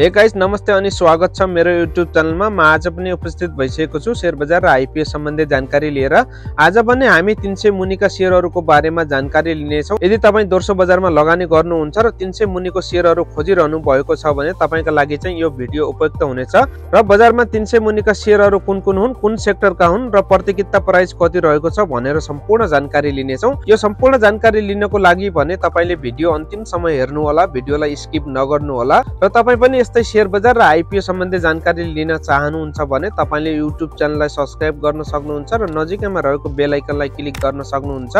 Hey guys नमस्ते अनि स्वागत छ मेरो युट्युब च्यानलमा म आज पनि उपस्थित भइसकेको छु सेयर बजार र आइपिओ सम्बन्धी जानकारी लिएर। आज पनि हामी तिन सय मुनिका सेयरहरूको बारेमा जानकारी लिनेछौँ। यदि तपाईँ दोर्सो बजारमा लगानी गर्नुहुन्छ र तिन सय मुनिको सेयरहरू खोजिरहनु भएको छ भने तपाईँका लागि चाहिँ यो भिडियो उपयुक्त हुनेछ। र बजारमा तिन सय मुनिका सेयरहरू कुन कुन हुन् कुन सेक्टरका हुन् र प्रतिकिता प्राइस कति रहेको छ भनेर सम्पूर्ण जानकारी लिनेछौँ। यो सम्पूर्ण जानकारी लिनको लागि भने तपाईँले भिडियो अन्तिमसम्म हेर्नु होला भिडियोलाई स्किप नगर्नु होला र तपाईँ पनि यस्तै सेयर बजार र आइपिओ सम्बन्धी जानकारी लिन चाहनुहुन्छ भने तपाईँले युट्युब च्यानललाई सब्सक्राइब गर्न सक्नुहुन्छ र नजिकैमा रहेको बेल आइकनलाई क्लिक गर्न सक्नुहुन्छ।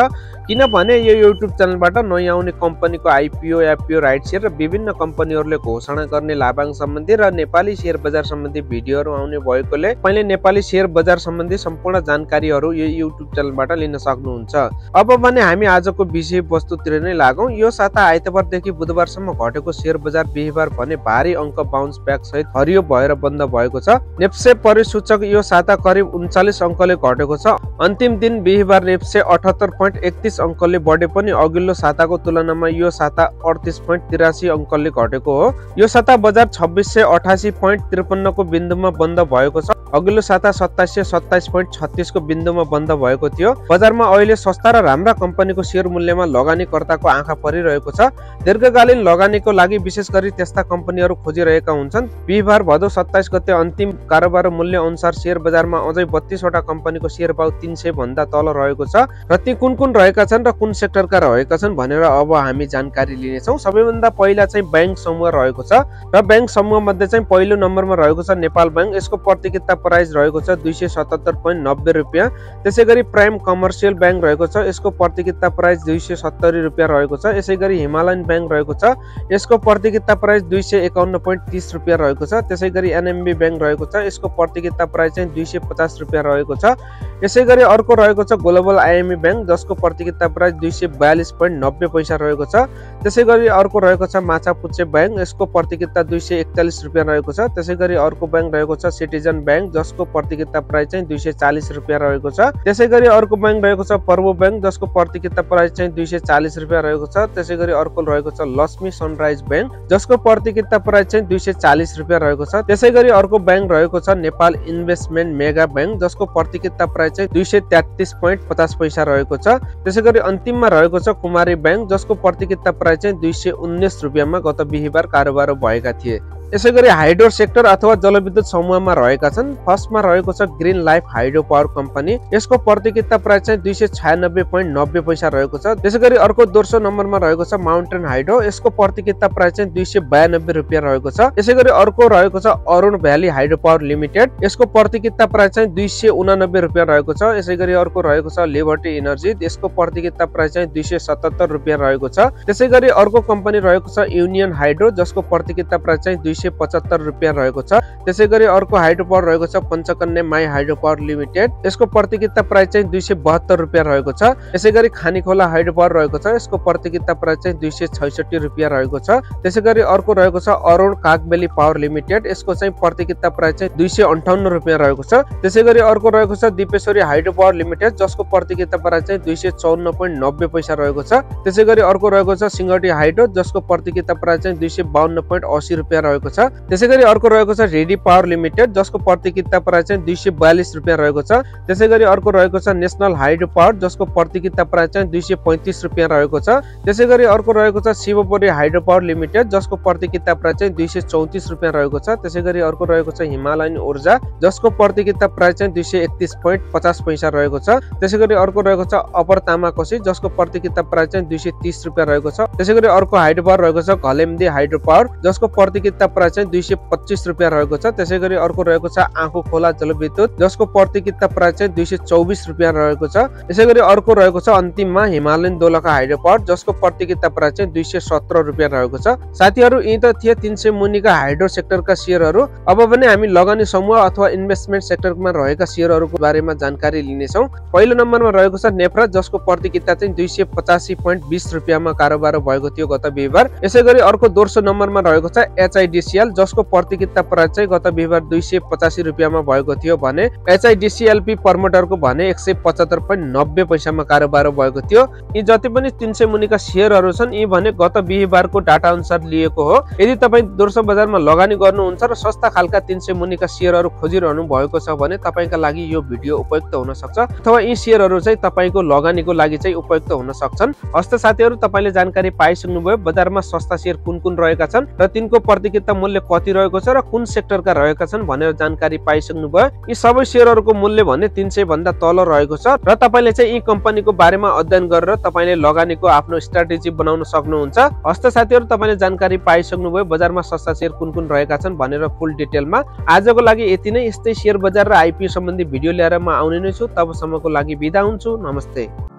किनभने यो युट्युब च्यानलबाट नयाँ आउने कम्पनीको आइपिओ एपिओ राइट सेयर र विभिन्न कम्पनीहरूले घोषणा गर्ने लाभाङ सम्बन्धी र नेपाली सेयर बजार सम्बन्धी भिडियोहरू आउने भएकोले तपाईँले नेपाली सेयर बजार सम्बन्धी सम्पूर्ण जानकारीहरू यो युट्युब च्यानलबाट लिन सक्नुहुन्छ। अब भने हामी आजको विषय वस्तुतिर नै लागौँ। यो साता आइतबारदेखि बुधबारसम्म घटेको सेयर बजार बिहिबार भने भारी अङ्क बााउन्स ब्याक सहित हरियो भएर बन्द भएको छ। नेप्से परिसूचक यो साता करिब उन्चालिस अङ्कले घटेको छ। अन्तिम दिन बिहिबार नेप्से अठहत्तर पोइन्ट एकतिस अङ्कले बढे पनि अघिल्लो साताको तुलनामा यो साता अडतिस पोइन्ट तिरासी अङ्कले घटेको हो। यो साता बजार छब्बिस सय अठासी पोइन्ट त्रिपन्नको बिन्दुमा बन्द भएको छ। अघिल्लो साता सत्ताइस सय सत्ताइस पोइन्ट छत्तिसको बिन्दुमा बन्द भएको थियो। बजारमा अहिले सस्ता र राम्रा कम्पनीको सेयर मूल्यमा लगानीकर्ताको आँखा परिरहेको छ। दीर्घकालीन लगानीको लागि विशेष गरी त्यस्ता कम्पनीहरू खोजिरहेका हुन्छन्। बिहिबार भदौ सत्ताइस गते अन्तिम कारोबार मूल्य अनुसार सेयर बजारमा अझै बत्तीसवटा कम्पनीको सेयर भाउ तिन सय भन्दा तल रहेको छ। र ती कुन कुन रहेका छन् र कुन सेक्टरका रहेका छन् भनेर अब हामी जानकारी लिनेछौँ। सबैभन्दा पहिला चाहिँ ब्याङ्क समूह रहेको छ। र ब्याङ्क समूह मध्ये चाहिँ पहिलो नम्बरमा रहेको छ नेपाल ब्याङ्क। यसको प्रतिकिता प्राइस रहेको छ दुई सय सतहत्तर पोइन्ट नब्बे रुपियाँ। त्यसै गरी प्राइम कमर्सियल ब्याङ्क रहेको छ यसको प्रतिकिता प्राइस दुई सय सत्तरी रुपियाँ रहेको छ। यसै गरी हिमालयन ब्याङ्क रहेको छ यसको प्रतिकिता प्राइस दुई सय एकाउन्न पोइन्ट तिस रुपियाँ रहेको छ। त्यसै गरी एनएमबी ब्याङ्क रहेको छ यसको प्रतिकिता प्राइस चाहिँ दुई सय पचास रुपियाँ रहेको छ। यसै गरी अर्को रहेको छ ग्लोबल आइएमई ब्याङ्क जसको प्रतिकिता प्राइस दुई सय बयालिस पोइन्ट नब्बे पैसा रहेको छ। त्यसै गरी अर्को रहेको छ माछापुच्छे ब्याङ्क यसको प्रतिकिता दुई सय एकचालिस रुपियाँ रहेको छ। त्यसै गरी अर्को ब्याङ्क रहेको छ सिटिजन ब्याङ्क जसको प्रतिकिता प्राइस चाहिँ दुई सय चालिस रुपियाँ रहेको छ। त्यसै गरी अर्को ब्याङ्क रहेको छ पर्वो ब्याङ्क जसको प्रतिकिता प्राइस चाहिँ दुई सय चालिस रुपियाँ रहेको छ। त्यसै गरी अर्को रहेको छ लक्ष्मी सनराइज ब्याङ्क जसको प्रतिकिता प्राइस चाहिँ दुई सय चालिस रुपियाँ रहेको छ। त्यसै गरी अर्को ब्याङ्क रहेको छ नेपाल इन्भेस्टमेन्ट मेगा ब्याङ्क जसको प्रतिकिता प्राइस चाहिँ दुई सय तेत्तिस पोइन्ट पचास पैसा रहेको छ। त्यसै गरी अन्तिममा रहेको छ कुमारी ब्याङ्क जसको प्रतिकिता प्राइस चाहिँ दुई सय उन्नाइस रुपियाँमा गत बिहिबार कारोबार भएका थिए। यसै गरी हाइड्रो सेक्टर अथवा जलविद्युत समूहमा रहेका छन्। फर्स्टमा रहेको छ green life hydro power company. यसको प्रतिकिता प्राइस चाहिँ दुई सय छयानब्बे पोइन्ट नब्बे पैसा रहेको छ। त्यसै गरी अर्को दोस्रो नम्बरमा रहेको छ माउन्टेन हाइड्रो। यसको प्रतिकिता प्राइस चाहिँ दुई सय बयानब्बे रुपियाँ रहेको छ। यसै गरी अर्को रहेको छ Arun valley hydro power limited. यसको प्रतिकिता प्राइस चाहिँ दुई सय उनानब्बे रुपियाँ रहेको छ। यसै गरी अर्को रहेको छ लिबर्टी इनर्जी। यसको प्रतिकिता प्राइस चाहिँ दुई सय सतहत्तर रुपियाँ रहेको छ। त्यसै गरी अर्को कम्पनी रहेको छ युनियन हाइड्रो। जसको प्रतिकिता प्राइस चाहिँ दुई सय पचहत्तर रुपियाँ रहेको छ। त्यसै गरी अर्को हाइड्रो पावर रहेको छ Panchakanya Mai hydro power limited. यसको प्रतिकिता प्राइस चाहिँ दुई सय बहत्तर रुपियाँ रहेको छ। यसै गरी खानीखोला हाइड्रो पावर रहेको छ यसको प्रतिकिता प्राइस चाहिँ दुई सय छैसठी रुपियाँ रहेको छ। त्यसै गरी अर्को रहेको छ अरुण कागबेली पावर लिमिटेड। यसको चाहिँ प्रतिकिता प्राइस चाहिँ दुई सय अन्ठाउन्न रुपियाँ रहेको छ। त्यसै गरी अर्को रहेको छ दिपेश्वरी हाइड्रो पावर लिमिटेड जसको प्रतिकिता प्राइस चाहिँ दुई सय चौन्न पोइन्ट नब्बे पैसा रहेको छ। त्यसै गरी अर्को रहेको छ सिङ्गटी हाइड्रो जसको प्रतिकिता प्राइस चाहिँ दुई सय बाहन्न पोइन्ट असी रुपियाँ रहेको छ। त्यसै गरी अर्को रहेको छ रेडी पावर लिमिटेड जसको प्रतिकिता प्राइस चाहिँ दुई सय बयालिस रुपियाँ रहेको छ। त्यसै गरी अर्को रहेको छ नेसनल हाइड्रो पावर जसको प्रतिकिता प्राइस चाहिँ दुई सय पैँतिस रुपियाँ रहेको छ। त्यसै गरी अर्को रहेको छ शिवपुरी हाइड्रो पावर लिमिटेड जसको प्रतिकिता प्राइस चाहिँ दुई सय चौतिस रुपियाँ रहेको छ। त्यसै गरी अर्को रहेको छ हिमालयन ऊर्जा जसको प्रतिकिता प्राइस चाहिँ दुई सय एकतिस पोइन्ट पचास पैसा रहेको छ। त्यसै गरी अर्को रहेको छ अपर तामाकोसी जसको प्रतिकिता प्राइस चाहिँ दुई सय तिस रुपियाँ रहेको छ। त्यसै गरी अर्को हाइड्रो पावर रहेको छ घलेम्दी हाइड्रो पावर जसको प्रतिकिता प्राइस चाहिँ दुई सय पच्चिस रुपियाँ रहेको छ। त्यसै गरी अर्को रहेको छ आँखो खोला जलविद्युत जसको प्रतिकिता प्राइस चाहिँ दुई सय चौबिस रुपियाँ रहेको छ। यसै गरी अर्को रहेको छ अन्तिममा हिमालयन दोलखा हाइड्रो पावर जसको प्रतिकिता प्राइस चाहिँ दुई सय सत्र रुपियाँ रहेको छ। साथीहरू यी त थिए तिन सय मुनिका हाइड्रो सेक्टरका सेयरहरू। अब पनि हामी लगानी समूह अथवा इन्भेस्टमेन्ट सेक्टरमा रहेका सेयरहरूको बारेमा जानकारी लिनेछौँ। पहिलो नम्बरमा रहेको छ नेफ्रा जसको प्रतिकिता चाहिँ दुई सय पचासी पोइन्ट बिस रुपियाँमा कारोबार भएको थियो गत बिहिबार। यसै गरी अर्को दोस्रो नम्बरमा रहेको छ एचआइडिसी एचआइडिसिएल जसको प्रतियोगिता प्राइस चाहिँ गत बिहिबार दुई सय पचासी रुपियाँमा भएको थियो भने एचआइडिसिएलपी प्रमोटरको भने एक सय पचहत्तर पोइन्ट नब्बे पैसामा कारोबार भएको थियो। यी जति पनि तिन सय मुनिका सेयरहरू छन् यी भने गत बिहिबारको डाटा अनुसार लिएको हो। यदि तपाईँ दोस्रो बजारमा लगानी गर्नुहुन्छ र सस्ता खालका तिन सय मुनिका सेयरहरू खोजिरहनु भएको छ भने तपाईँका लागि यो भिडियो उपयुक्त हुन सक्छ अथवा यी सेयरहरू चाहिँ तपाईँको लगानीको लागि चाहिँ उपयुक्त हुन सक्छन्। हस्त साथीहरू तपाईँले जानकारी पाइसक्नुभयो बजारमा सस्ता सेयर कुन कुन रहेका छन् र तिनको प्रतियोगिता मूल्य कति रहेको छ र कुन सेक्टरका रहेका छन् भनेर जानकारी पाइसक्नुभयो। यी सबै सेयरहरूको मूल्य भने तिन सय भन्दा तल रहेको छ र तपाईँले चाहिँ यी कम्पनीको बारेमा अध्ययन गरेर तपाईँले लगानीको आफ्नो स्ट्राटेजी बनाउन सक्नुहुन्छ। हस्त साथीहरू तपाईँले जानकारी पाइसक्नुभयो बजारमा सस्ता सेयर कुन कुन रहेका छन् भनेर फुल डिटेलमा। आजको लागि यति नै। यस्तै सेयर बजार र आइपिओ सम्बन्धी भिडियो ल्याएर म आउने नै छु। तबसम्मको लागि बिदा हुन्छु। नमस्ते।